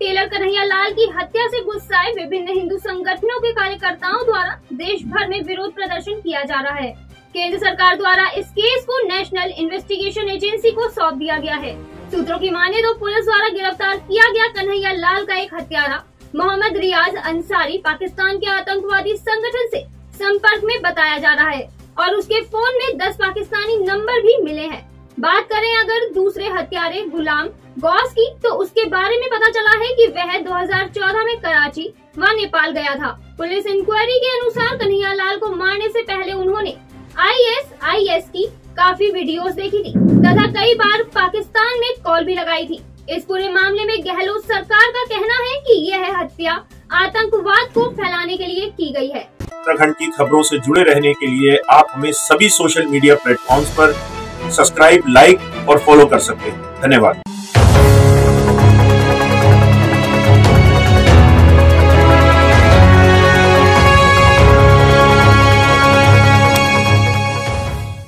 Taylor Kanhaiya Lal की हत्या से गुस्साए विभिन्न हिंदू संगठनों के कार्यकर्ताओं द्वारा देश भर में विरोध प्रदर्शन किया जा रहा है। केंद्र सरकार द्वारा इस केस को नेशनल इन्वेस्टिगेशन एजेंसी को सौंप दिया गया है। सूत्रों की माने तो पुलिस द्वारा गिरफ़्तार किया गया कन्हैया लाल का एक हत्यारा, मोहम्मद रियाज अंसारी, पाकिस्तान के आतंकवादी संगठन से संपर्क में बताया जा रहा है और उसके फ़ोन में 10 पाकिस्तानी नंबर भी मिले हैं। बात करें अगर दूसरे हत्यारे गुलाम गौस की तो उसके बारे में पता चला है कि वह 2014 में कराची व नेपाल गया था। पुलिस इंक्वायरी के अनुसार कन्हैया लाल को मारने से पहले उन्होंने आईएसआईएस की काफ़ी वीडियोस देखी थी, तथा कई बार पाकिस्तान में कॉल भी लगाई थी। इस पूरे मामले में गहलोत सरकार का कहना है कि यह हत्या आतंकवाद को फैलाने के लिए की गई है। उत्तराखंड की खबरों से जुड़े रहने के लिए आप हमें सभी सोशल मीडिया प्लेटफॉर्म्स पर सब्सक्राइब लाइक और फॉलो कर सकते हैं। धन्यवाद।